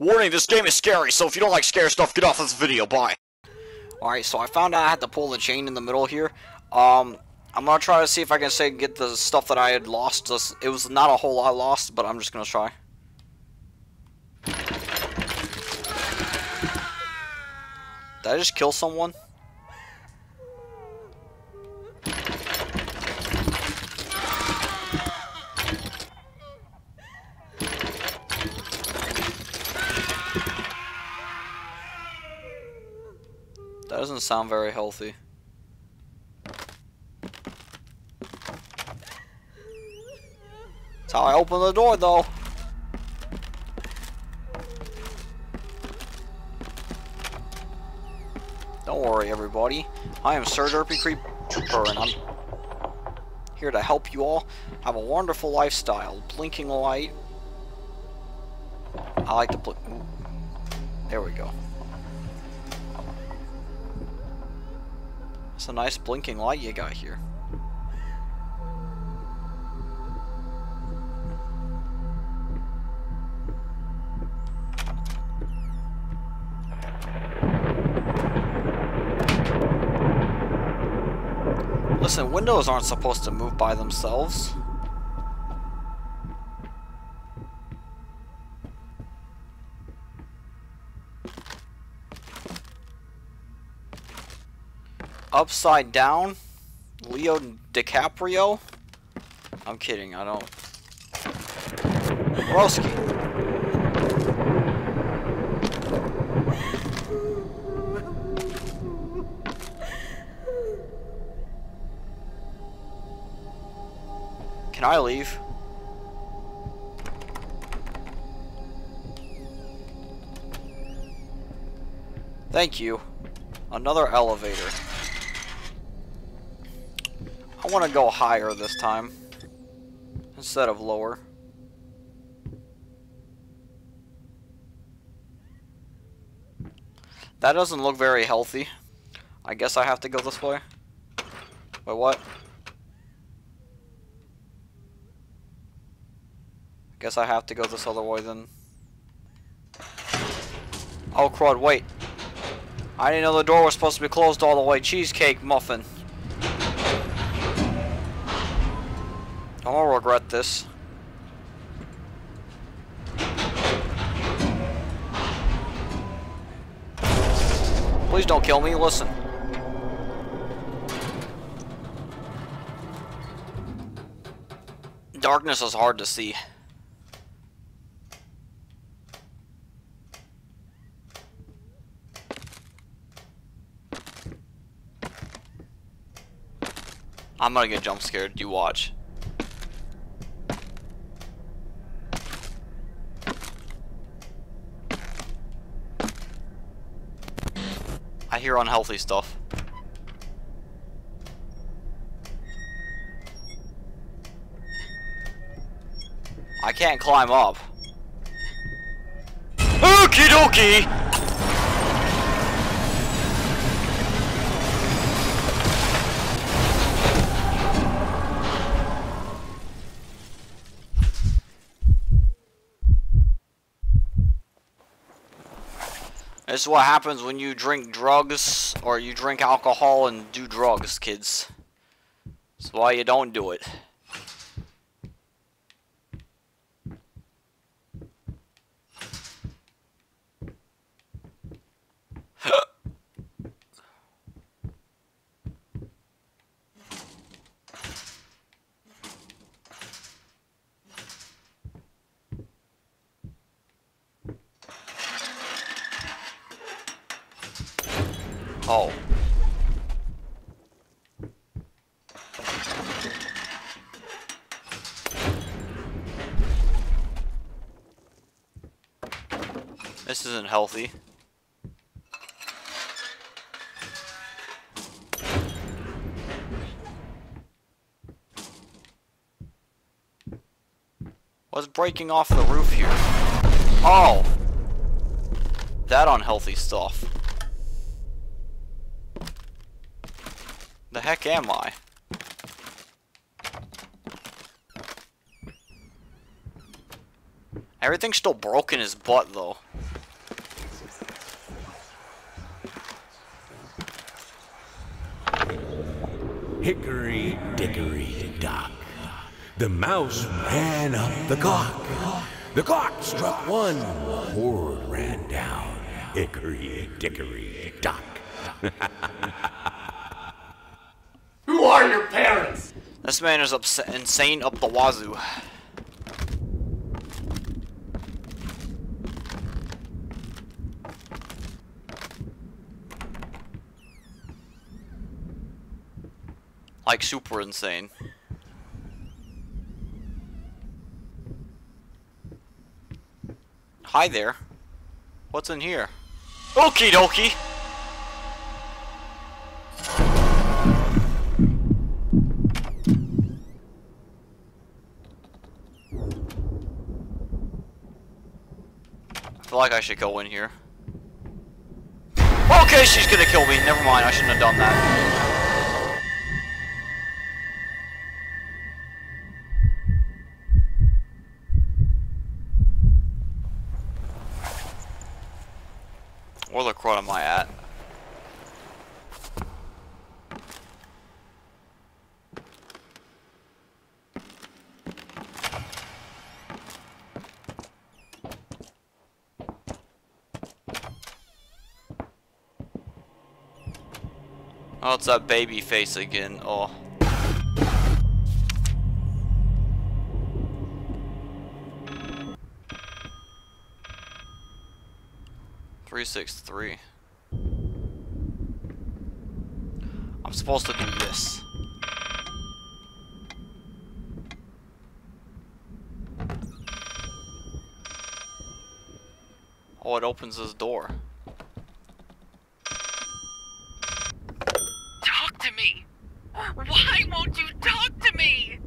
Warning, this game is scary, so if you don't like scary stuff, get off this video, bye. Alright, so I found out I had to pull the chain in the middle here. Um, I'm gonna try to see if I can say get the stuff that I had lost. It was not a whole lot lost, but I'm just gonna try. Did I just kill someone? Doesn't sound very healthy. That's how I open the door, though. Don't worry, everybody. I am Sir Derpy Creeper, and I'm here to help you all have a wonderful lifestyle. Blinking light. I like to blink. There we go. It's a nice blinking light you got here. Listen, windows aren't supposed to move by themselves. Upside down? Leo DiCaprio? I'm kidding, I don't. Broski. Can I leave? Thank you. Another elevator. I want to go higher this time. Instead of lower. That doesn't look very healthy. I guess I have to go this way. Wait, what? I guess I have to go this other way then. Oh crud, wait. I didn't know the door was supposed to be closed all the way. Cheesecake muffin. Gonna regret this. Please don't kill me, listen. Darkness is hard to see. I'm gonna get jump scared. You watch. I hear unhealthy stuff. I can't climb up. Okie dokie! This is what happens when you drink drugs or you drink alcohol and do drugs, kids. That's why you don't do it. Oh. This isn't healthy. What's breaking off the roof here? Oh! That unhealthy stuff. The heck am I? Everything's still broken as butt though. hickory dickory dock. The mouse ran up the clock. The clock struck one, Horde ran down. Hickory dickory dock. Who are your parents? This man is upset, insane up the wazoo. Like super insane. Hi there. What's in here? Okie dokie. I feel like I should go in here. Okay, she's gonna kill me. Never mind, I shouldn't have done that. Where the crud am I at? Oh, it's that baby face again. Oh. Three six three. I'm supposed to do this. Oh, it opens this door. Talk to me! Why won't you talk to me?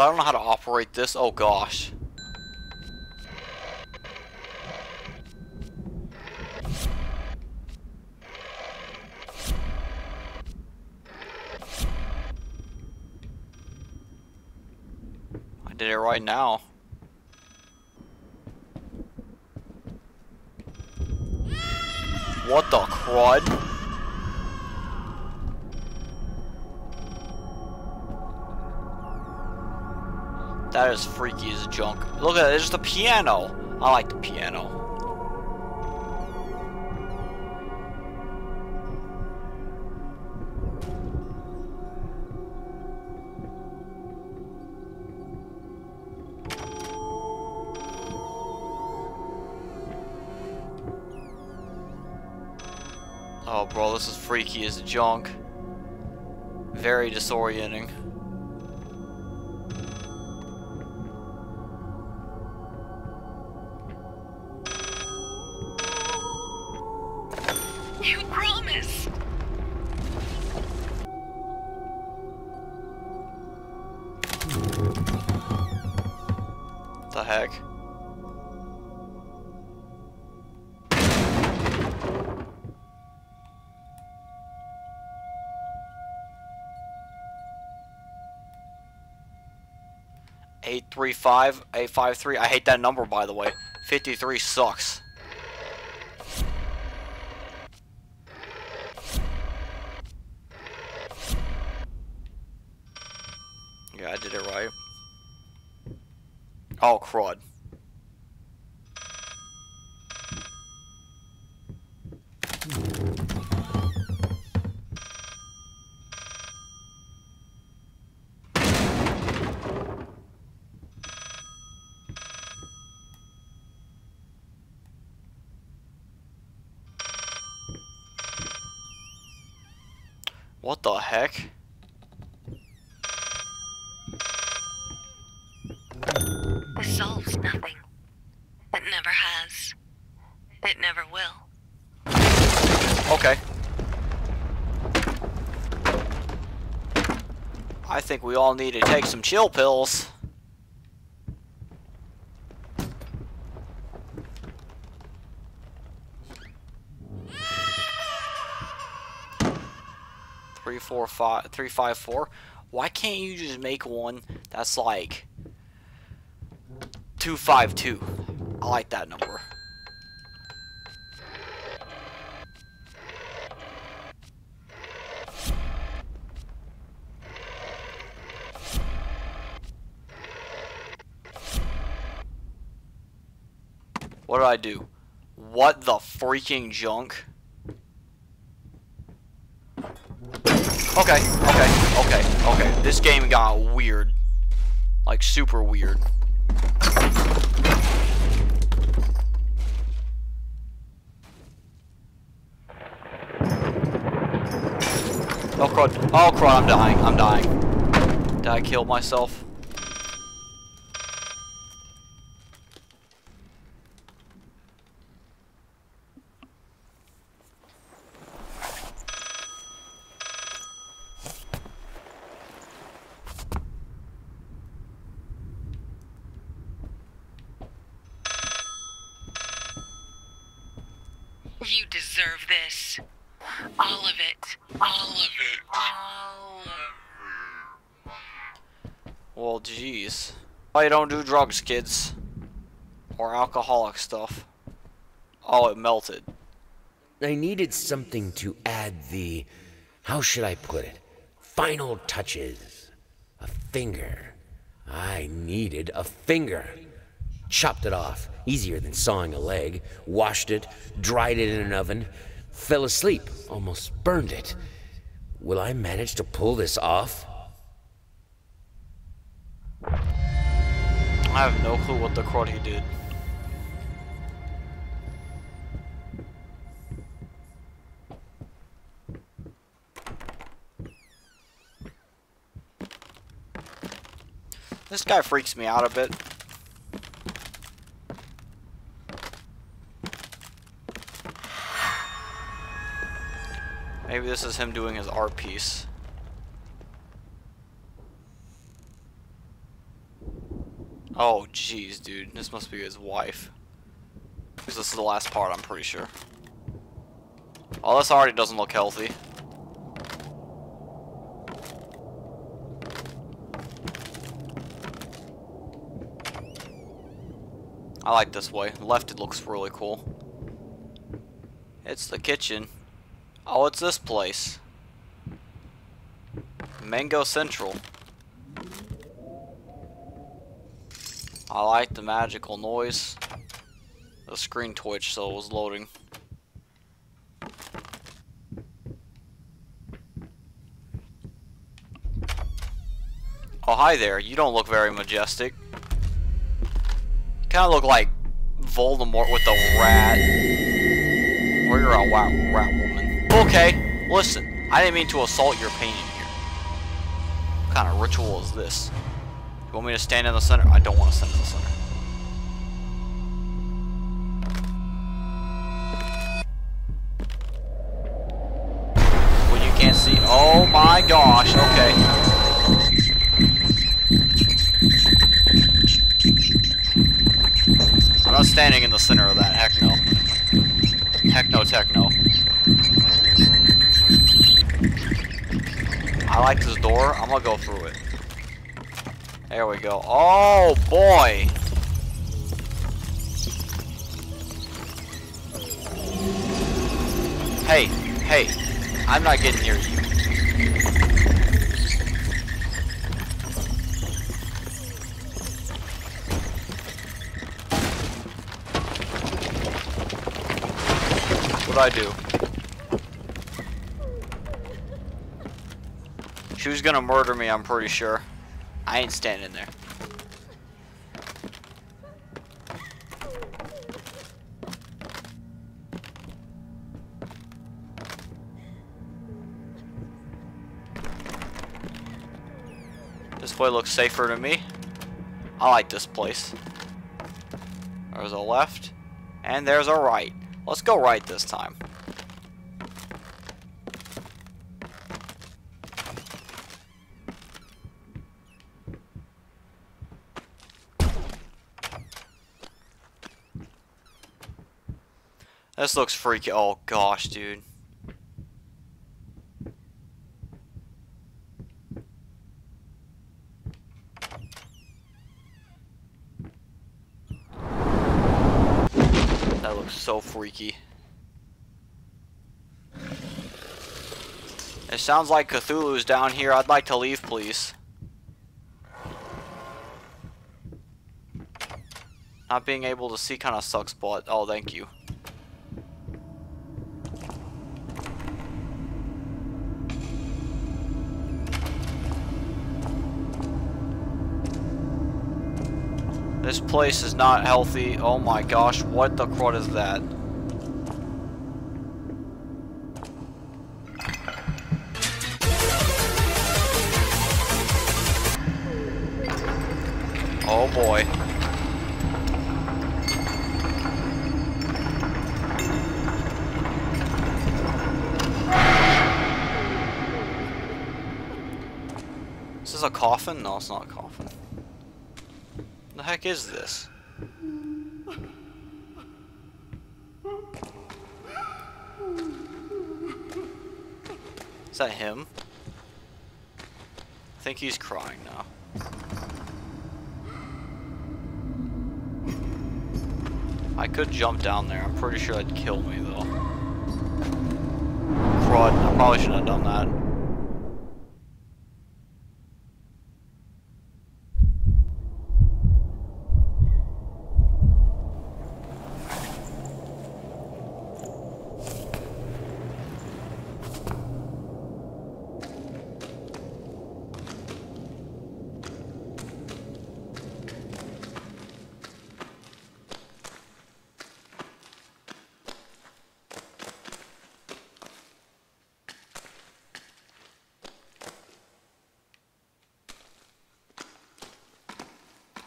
But I don't know how to operate this. Oh gosh. I did it right now. What the crud? That is freaky as junk. Look at it's just a piano. I like the piano. Oh, bro, this is freaky as junk. Very disorienting. Five eight five three. I hate that number by the way. Fifty three sucks. Yeah, I did it right. Oh, crud. What the heck? This solves nothing. It never has. It never will. Okay. I think we all need to take some chill pills. Three, four, five, three, five, four. Why can't you just make one that's like two, five, two? I like that number. What did I do? What the freaking junk? Okay, okay, okay, okay. This game got weird. Like, super weird. Oh crud. Oh crud, I'm dying. I'm dying. Did I kill myself? You deserve this. All of it. All of it. All of Well, jeez. Why you don't do drugs, kids? Or alcoholic stuff? Oh, it melted. I needed something to add the. How should I put it? Final touches. A finger. I needed a finger. Chopped it off. Easier than sawing a leg. Washed it. Dried it in an oven. Fell asleep. Almost burned it. Will I manage to pull this off? I have no clue what the he did. This guy freaks me out a bit. This is him doing his art piece. Oh, jeez, dude. This must be his wife. This is the last part, I'm pretty sure. Oh, this already doesn't look healthy. I like this way. Left, it looks really cool. It's the kitchen. Oh, it's this place. Mango Central. I like the magical noise. The screen twitched, so it was loading. Oh, hi there. You don't look very majestic. You kind of look like Voldemort with the rat. Or you're a rat, rat woman. Okay, listen. I didn't mean to assault your painting here. What kind of ritual is this? You want me to stand in the center? I don't want to stand in the center. Well, you can't see. Oh my gosh. Okay. I'm not standing in the center of that. Heck no. Heck no, techno. I like this door. I'm gonna go through it. There we go. Oh boy! Hey, hey, I'm not getting near you. What do I do? She was gonna murder me, I'm pretty sure. I ain't standing there. This way looks safer to me. I like this place. There's a left, and there's a right. Let's go right this time. This looks freaky. Oh gosh, dude. That looks so freaky. It sounds like Cthulhu's down here. I'd like to leave, please. Not being able to see kind of sucks, but oh, thank you. This place is not healthy. Oh my gosh, what the crud is that? Oh boy. This is a coffin? No, it's not a coffin. The heck is this? Is that him? I think he's crying now. I could jump down there. I'm pretty sure that'd kill me though. Crud. I probably shouldn't have done that.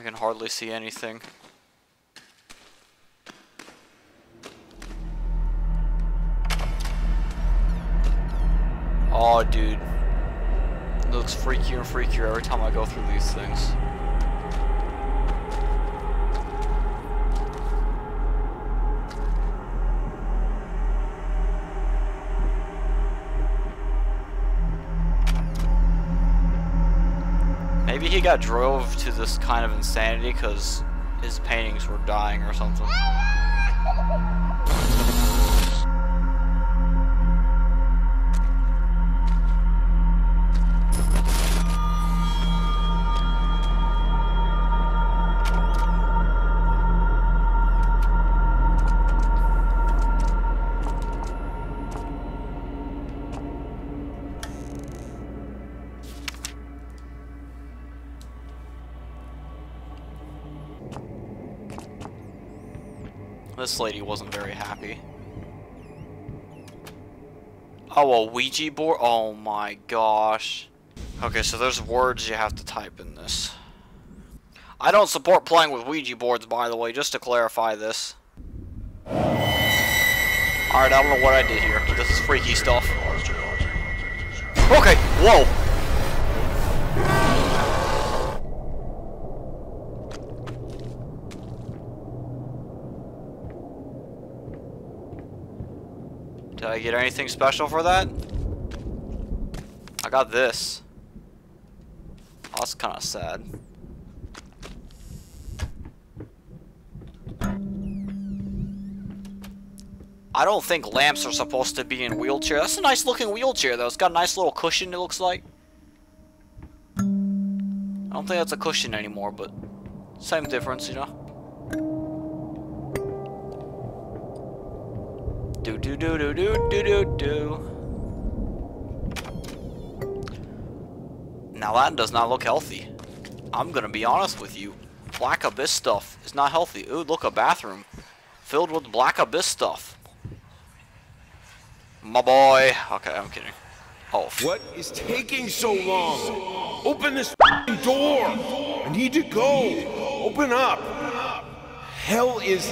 I can hardly see anything. Oh, dude. It looks freakier and freakier every time I go through these things. He got drove to this kind of insanity because his paintings were dying or something. This lady wasn't very happy. Oh, a Ouija board? Oh my gosh. Okay, so there's words you have to type in this. I don't support playing with Ouija boards, by the way, just to clarify this. Alright, I don't know what I did here. This is freaky stuff. Okay, whoa! Did I get anything special for that? I got this. Oh, that's kind of sad. I don't think lamps are supposed to be in wheelchair. That's a nice looking wheelchair though. It's got a nice little cushion it looks like. I don't think that's a cushion anymore, but same difference, you know? Do do do do do do do do. Now that does not look healthy. I'm gonna be honest with you. Black Abyss stuff is not healthy. Ooh, look, a bathroom. Filled with Black Abyss stuff. My boy. Okay, I'm kidding. Oh. What is taking so long? Open this door! I need to go! Open up! Hell is.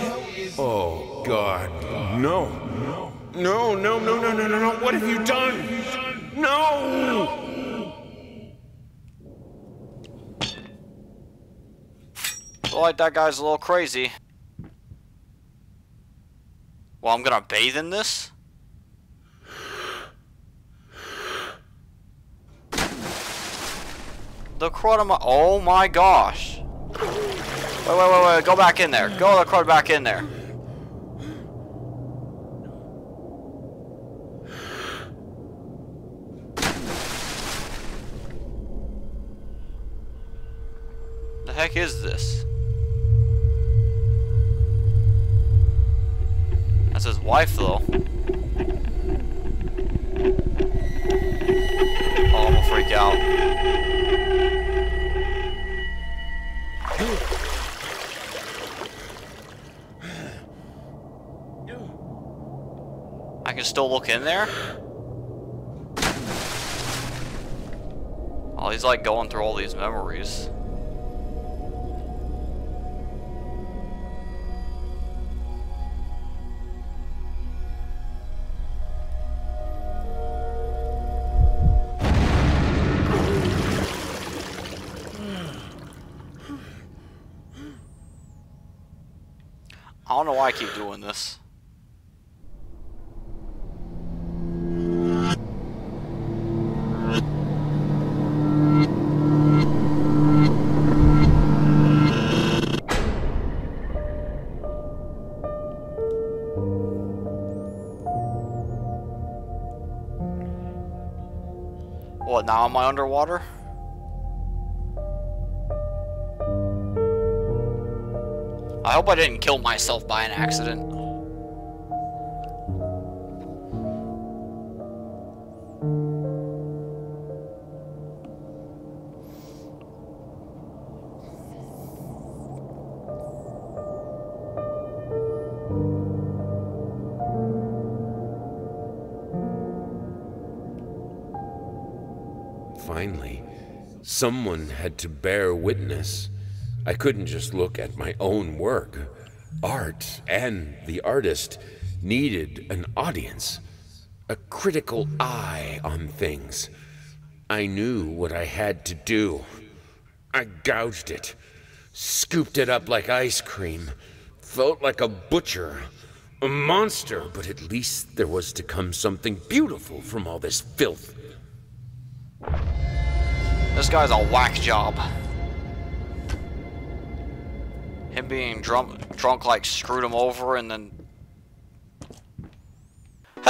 Oh, God. No. No, no, no, no, no, no, no. What have you done? No! Feel like that guy's a little crazy. Well, I'm gonna bathe in this? The crud my- Oh my gosh. Wait, wait, wait, wait. Go back in there. Go the crud back in there. Heck is this? That's his wife, though. Oh, I'm gonna freak out. I can still look in there? Oh, he's like going through all these memories. Know why I keep doing this. What, now am I underwater? I hope I didn't kill myself by an accident. Finally, someone had to bear witness. I couldn't just look at my own work. Art and the artist needed an audience, a critical eye on things. I knew what I had to do. I gouged it, scooped it up like ice cream, felt like a butcher, a monster, but at least there was to come something beautiful from all this filth. This guy's a whack job. Him being drunk, drunk like screwed him over and then...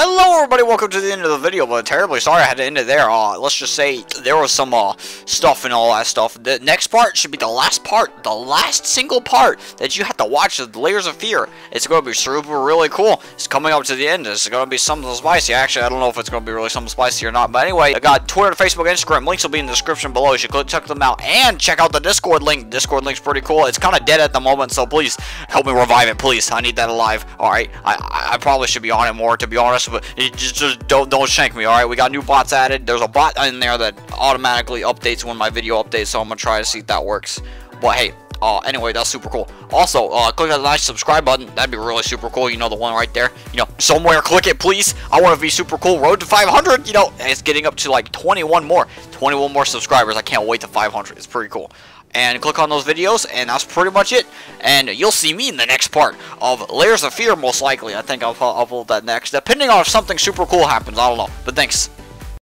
Hello everybody, welcome to the end of the video, but terribly sorry I had to end it there. Uh, let's just say there was some uh, stuff and all that stuff. The next part should be the last part, the last single part that you have to watch, the Layers of Fear. It's going to be super really cool. It's coming up to the end. It's going to be something spicy. Actually, I don't know if it's going to be really something spicy or not. But anyway, I got Twitter, Facebook, Instagram. Links will be in the description below. You should go check them out. And check out the Discord link. Discord link's pretty cool. It's kind of dead at the moment, so please help me revive it, please. I need that alive. Alright, I, I, I probably should be on it more, to be honest, but just, just don't, don't shank me, alright? We got new bots added. There's a bot in there that automatically updates when my video updates, so I'm to try to see if that works. But hey, uh, anyway, that's super cool. Also, uh, click that nice subscribe button. That'd be really super cool. You know, the one right there. You know, somewhere, click it, please. I want to be super cool. Road to 500. You know, it's getting up to like 21 more. 21 more subscribers. I can't wait to 500. It's pretty cool. And click on those videos, and that's pretty much it. And you'll see me in the next part of Layers of Fear, most likely. I think I'll, upload that next. Depending on if something super cool happens. I don't know. But thanks.